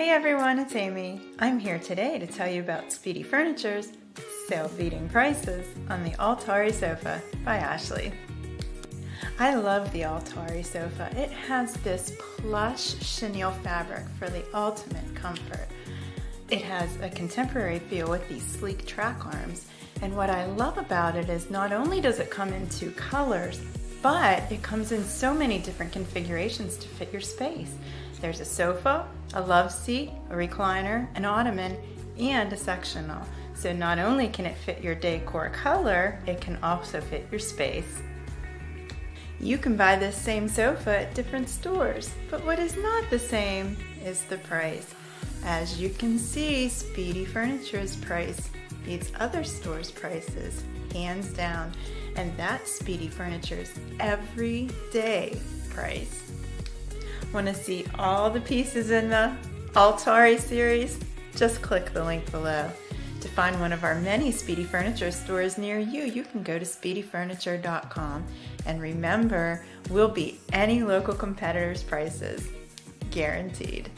Hey everyone, it's Amy. I'm here today to tell you about Speedy Furniture's sale beating prices on the Altari sofa by Ashley. I love the Altari sofa. It has this plush chenille fabric for the ultimate comfort. It has a contemporary feel with these sleek track arms. And what I love about it is not only does it come in two colors, but it comes in so many different configurations to fit your space. There's a sofa, a love seat, a recliner, an ottoman, and a sectional. So not only can it fit your decor color, it can also fit your space. You can buy this same sofa at different stores, but what is not the same is the price. As you can see, Speedy Furniture's price beats other stores' prices, hands down, and that's Speedy Furniture's everyday price. Want to see all the pieces in the Altari series? Just click the link below. To find one of our many Speedy Furniture stores near you, you can go to speedyfurniture.com. And remember, we'll beat any local competitor's prices. Guaranteed.